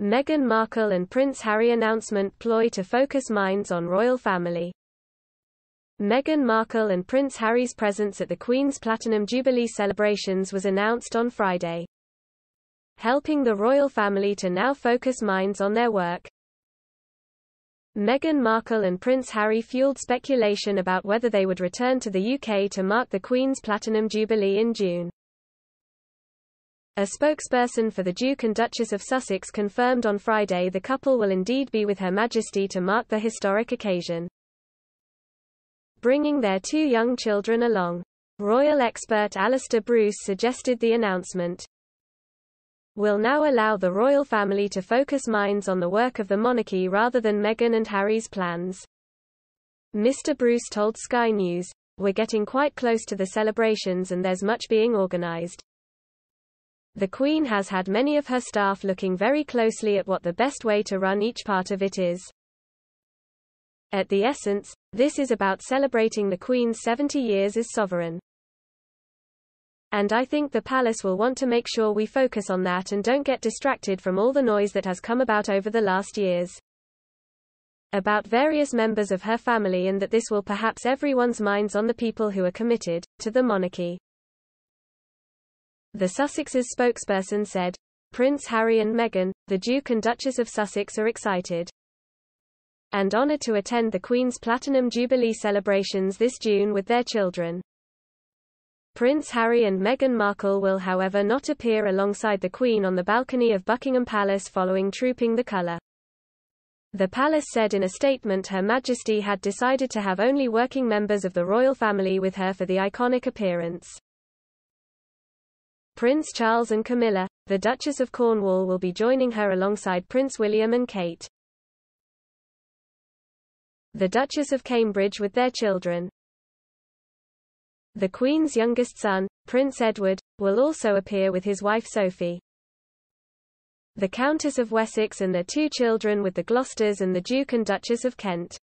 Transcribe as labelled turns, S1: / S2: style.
S1: Meghan Markle and Prince Harry announcement ploy to focus minds on royal family. Meghan Markle and Prince Harry's presence at the Queen's Platinum Jubilee celebrations was announced on Friday. Helping the royal family to now focus minds on their work. Meghan Markle and Prince Harry fueled speculation about whether they would return to the UK to mark the Queen's Platinum Jubilee in June. A spokesperson for the Duke and Duchess of Sussex confirmed on Friday the couple will indeed be with Her Majesty to mark the historic occasion. Bringing their two young children along. Royal expert Alastair Bruce suggested the announcement will now allow the royal family to focus minds on the work of the monarchy rather than Meghan and Harry's plans. Mr. Bruce told Sky News, We're getting quite close to the celebrations and there's much being organised. The Queen has had many of her staff looking very closely at what the best way to run each part of it is. At the essence, this is about celebrating the Queen's 70 years as sovereign. And I think the palace will want to make sure we focus on that and don't get distracted from all the noise that has come about over the last years. About various members of her family and that this will perhaps everyone's minds on the people who are committed to the monarchy. The Sussex's spokesperson said, Prince Harry and Meghan, the Duke and Duchess of Sussex are excited and honoured to attend the Queen's Platinum Jubilee celebrations this June with their children. Prince Harry and Meghan Markle will however not appear alongside the Queen on the balcony of Buckingham Palace following trooping the colour. The palace said in a statement Her Majesty had decided to have only working members of the royal family with her for the iconic appearance. Prince Charles and Camilla, the Duchess of Cornwall will be joining her alongside Prince William and Kate. The Duchess of Cambridge with their children. The Queen's youngest son, Prince Edward, will also appear with his wife Sophie. The Countess of Wessex and their two children with the Gloucesters and the Duke and Duchess of Kent.